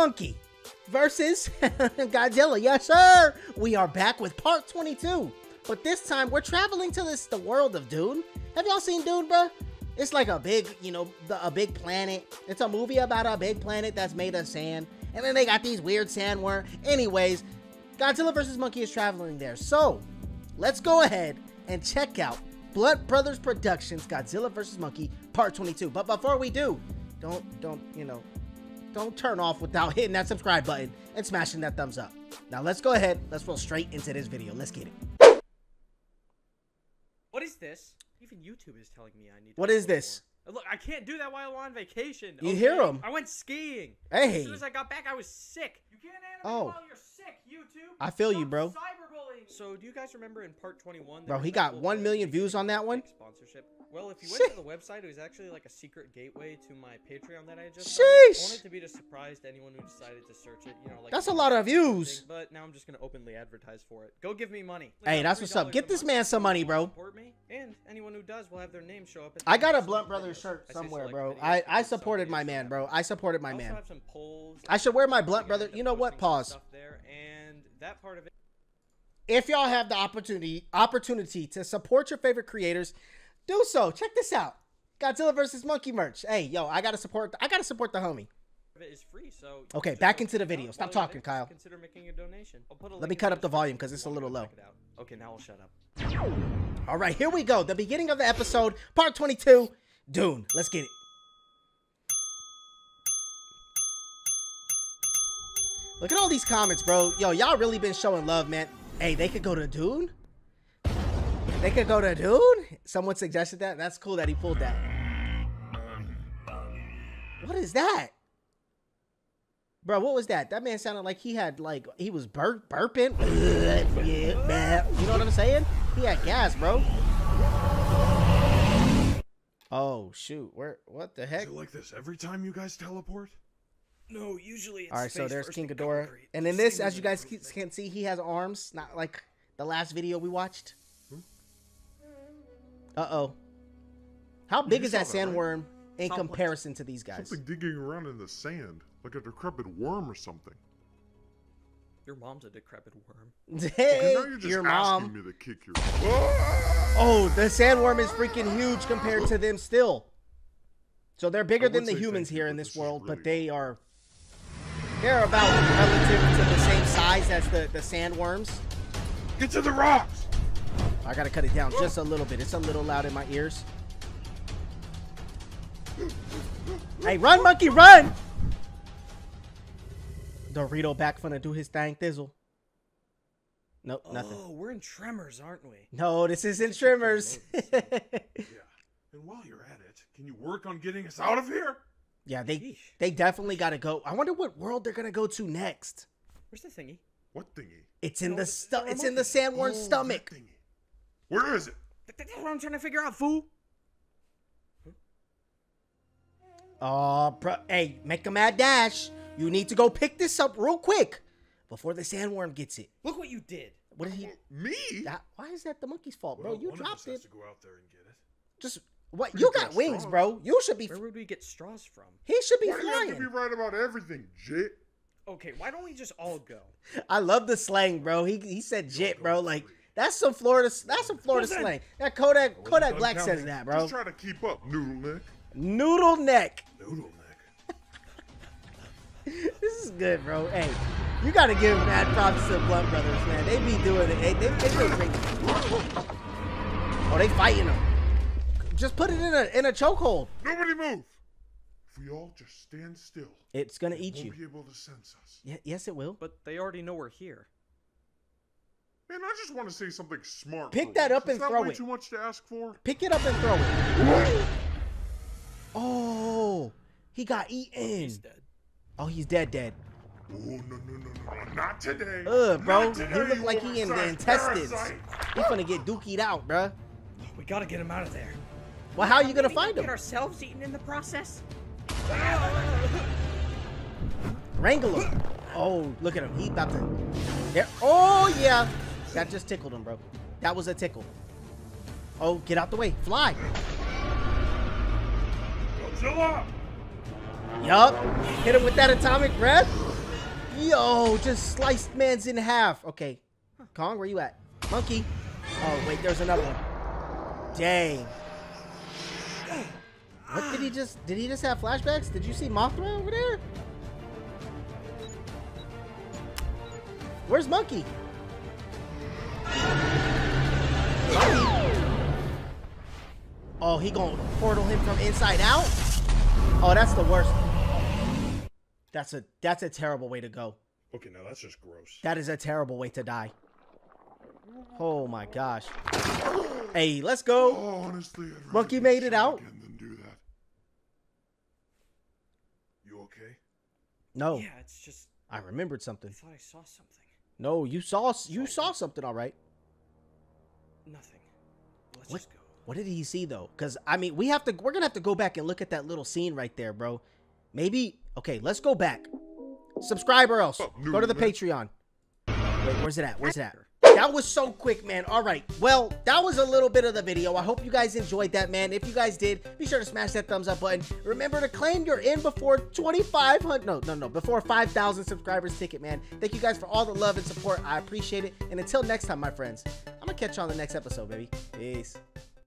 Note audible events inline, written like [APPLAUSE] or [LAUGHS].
Monkey versus [LAUGHS] Godzilla. Yes, sir. We are back with part 22. But this time we're traveling to this the world of Dune. Have y'all seen Dune, bro? It's like a big, you know, the, a big planet. It's a movie about a big planet that's made of sand. And then they got these weird sandworm. Anyways, Godzilla vs. Monkey is traveling there. So, let's go ahead and check out Blunt Brothers Productions Godzilla vs. Monkey Part 22. But before we do, don't, don't, you know, don't turn off without hitting that subscribe button and smashing that thumbs up. Now let's go ahead. Let's roll straight into this video. Let's get it. What is this? Even YouTube is telling me I need. to What is this? more. Look, I can't do that while I'm on vacation. You hear okay? 'em. I went skiing. Hey. As soon as I got back, I was sick. You can't animate Oh. while you're sick, YouTube. I feel you, bro. Cyberbullying. So, do you guys remember in part 21? Bro, he got whole 1 thing million views on that one? Sponsorship. Well, if you went Shit. to the website, it was actually like a secret gateway to my Patreon that I just. Sheesh. I wanted to be a surprise to anyone who decided to search it. You know, like That's a lot of views. But now I'm just gonna openly advertise for it. Go give me money. Hey, that's what's up. Get this man some money, bro. Support me, and anyone who does will have their name show up. I got a Blunt Brothers shirt somewhere, bro. I, I supported my man, bro. I supported my man. have some polls. I should wear my Blunt Brother. You know what? Pause. There, and that part of it. If y'all have the opportunity opportunity to support your favorite creators, do so. Check this out. Godzilla vs. Monkey merch. Hey, yo, I gotta support. I gotta support the homie. of it is free, so Okay, back into the video. Stop talking, Kyle. Consider making a donation. I'll put a Let me cut up the volume because it's a little low. check it out. Okay, now I'll shut up. All right, here we go. The beginning of the episode, part 22, Dune. Let's get it. Look at all these comments, bro. Yo, y'all really been showing love, man. Hey, they could go to Dune? They could go to Dune? Someone suggested that? That's cool that he pulled that. What is that? Bro, what was that? That man sounded like he had, like, he was bur- burping. Yeah. [LAUGHS] You know what I'm saying? He had gas, bro. Oh, shoot. Where, what the heck? Is it like this every time you guys teleport? No, usually it's All right, so there's King and Ghidorah. concrete. And in this, Same as you guys improvement. can see, he has arms, not like the last video we watched. Hmm? Uh-oh. How big You is that saw that, right? sandworm in Saw what? comparison to these guys? Something digging around in the sand, like a decrepit worm or something. Your mom's a decrepit worm. [LAUGHS] Hey, now you're just your asking mom. me to kick your. [GASPS] Oh, the sandworm is freaking huge compared to them still. So they're bigger than the humans here in this this is world, but they are they're about relative to the same size as the the sandworms. Get to the rocks! I gotta cut it down just a little bit. It's a little loud in my ears. Hey, run, monkey, run! Dorito back finna do his thing, thizzle. Nope, oh, nothing. Oh, we're in Tremors, aren't we? No, this isn't Trimmers. [LAUGHS] Yeah. And while you're at it, can you work on getting us out of here? Yeah, they Yeesh. they definitely gotta go. I wonder what world they're gonna go to next. Where's the thingy? What thingy? It's in No, the it's- stu- It's in the monkey. sandworm's Oh, that stomach. thingy. Where is it? Th- th- That's what I'm trying to figure out, fool. Oh, bro. Hey, make a mad dash. You need to go pick this up real quick before the sandworm gets it. Look what you did. What did he? Me? That, why is that the monkey's fault, bro? Well, You one of us dropped has it. to go out there and get it. Just what? You got good wings, straw. bro. You should be. Where would we get straws from? He should be Why do you have to be right about everything, Jit? Okay, why don't we just all go? I love the slang, bro. He he said jit, bro. Like that's some Florida. That's some Florida Listen. slang. That Kodak I Kodak Black done says that, bro. Just try to keep up, noodle neck. Noodle neck. Noodle neck. [LAUGHS] This is good, bro. Hey, you gotta give mad props to the Blunt Brothers, man. They be doing it. They, they, they do great. Oh, they fighting them. Just put it in a in a chokehold. Nobody move. If we all just stand still, It's gonna they eat won't you. be able to sense us. Yeah, yes, it will. But they already know we're here. Man, I just want to say something smart. Pick that once. up and that throw way it. Too much to ask for. Pick it up and throw it. Oh, he got eaten. He's dead. Oh, he's dead, dead. Oh no no no no no! Not today. Ugh, bro. Not He today, look like he in the intestines. parasite. He finna get dookied out, bruh. We gotta get him out of there. Well, how are you gonna Maybe find Get ourselves eaten in the process. Wrangle him. Oh, look at him. He about to. There. Oh yeah. That just tickled him, bro. That was a tickle. Oh, get out the way. Fly. Godzilla! Yup. Hit him with that atomic breath. Yo, just sliced man's in half. Okay. Kong, where you at? Monkey. Oh, wait, there's another one. Dang. What did he just, did he just have flashbacks? Did you see Mothra over there? Where's Monkey? Monkey. Oh, he gonna portal him from inside out? Oh, that's the worst. That's a that's a terrible way to go. Okay, now that's just gross. That is a terrible way to die. Oh Oh my gosh. Hey, let's go. Oh, honestly, I'd Monkey made it out. than do that. You okay? No, Yeah, it's just I remembered something. I something. thought I saw something. No, you saw you saw something, all right. Nothing. Let's What? just go. What did he see though? Because I mean, we have to. We're gonna have to go back and look at that little scene right there, bro. Maybe. Okay, let's go back. Subscribe or else. Oh, Go to the man. Patreon. Wait, where's it at? Where's it at? That was so quick, man. All right. Well, that was a little bit of the video. I hope you guys enjoyed that, man. If you guys did, be sure to smash that thumbs up button. Remember to claim your in before 2,500. No, no, no. Before 5,000 subscribers ticket, man. Thank you guys for all the love and support. I appreciate it. And until next time, my friends, I'm going to catch you on the next episode, baby. Peace.